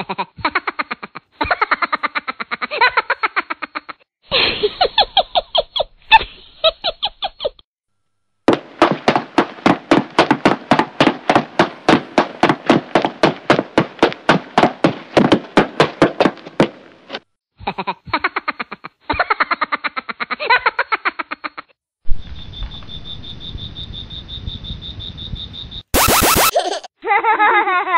Ha ha ha. ha ha ha